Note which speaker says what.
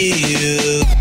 Speaker 1: you.